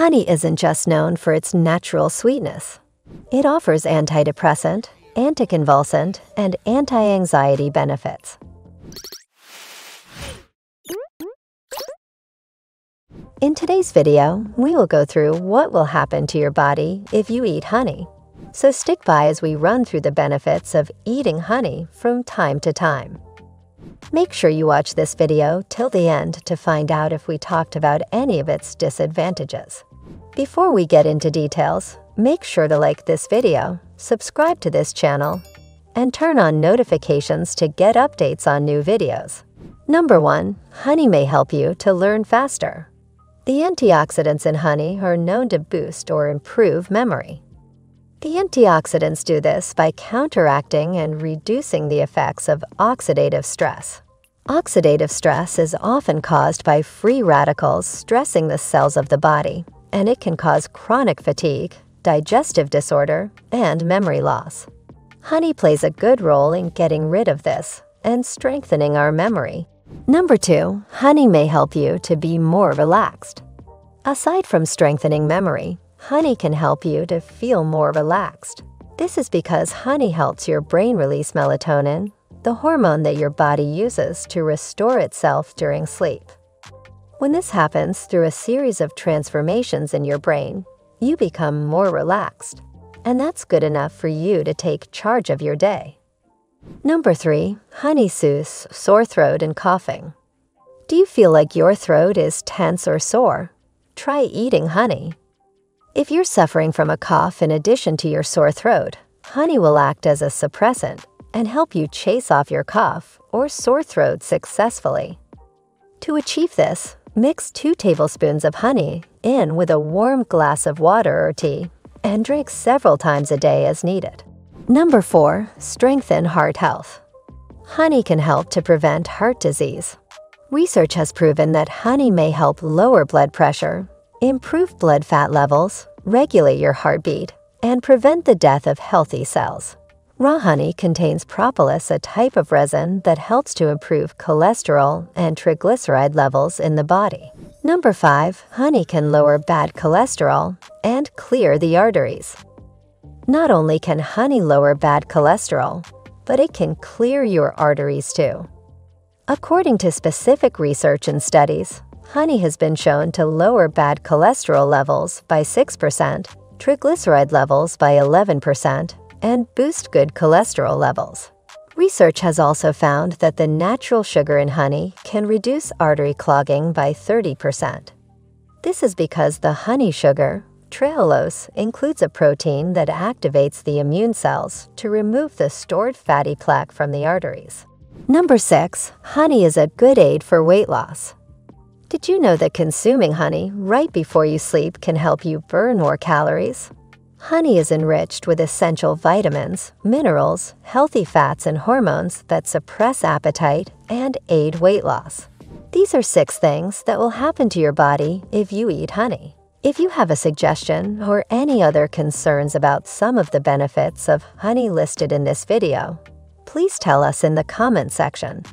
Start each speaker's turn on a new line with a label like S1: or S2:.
S1: Honey isn't just known for its natural sweetness. It offers antidepressant, anticonvulsant, and anti-anxiety benefits. In today's video, we will go through what will happen to your body if you eat honey. So stick by as we run through the benefits of eating honey from time to time. Make sure you watch this video till the end to find out if we talked about any of its disadvantages. Before we get into details, make sure to like this video, subscribe to this channel, and turn on notifications to get updates on new videos. Number 1. Honey may help you to learn faster. The antioxidants in honey are known to boost or improve memory. The antioxidants do this by counteracting and reducing the effects of oxidative stress. Oxidative stress is often caused by free radicals stressing the cells of the body, and it can cause chronic fatigue, digestive disorder, and memory loss. Honey plays a good role in getting rid of this and strengthening our memory. Number two, honey may help you to be more relaxed. Aside from strengthening memory, honey can help you to feel more relaxed. This is because honey helps your brain release melatonin, the hormone that your body uses to restore itself during sleep. When this happens through a series of transformations in your brain, you become more relaxed, and that's good enough for you to take charge of your day. Number 3. Honey soothes sore throat and coughing. Do you feel like your throat is tense or sore? Try eating honey. If you're suffering from a cough in addition to your sore throat, honey will act as a suppressant and help you chase off your cough or sore throat successfully. To achieve this, mix 2 tablespoons of honey in with a warm glass of water or tea and drink several times a day as needed. Number 4. Strengthen heart health. Honey can help to prevent heart disease. Research has proven that honey may help lower blood pressure improve blood fat levels, regulate your heartbeat, and prevent the death of healthy cells. Raw honey contains propolis, a type of resin that helps to improve cholesterol and triglyceride levels in the body. Number 5. Honey can lower bad cholesterol and clear the arteries. Not only can honey lower bad cholesterol, but it can clear your arteries too. According to specific research and studies, honey has been shown to lower bad cholesterol levels by 6%, triglyceride levels by 11%, and boost good cholesterol levels. Research has also found that the natural sugar in honey can reduce artery clogging by 30%. This is because the honey sugar, trehalose, includes a protein that activates the immune cells to remove the stored fatty plaque from the arteries. Number 6. Honey is a good aid for weight loss. Did you know that consuming honey right before you sleep can help you burn more calories? Honey is enriched with essential vitamins, minerals, healthy fats, and hormones that suppress appetite and aid weight loss. These are six things that will happen to your body if you eat honey. If you have a suggestion or any other concerns about some of the benefits of honey listed in this video, please tell us in the comment section.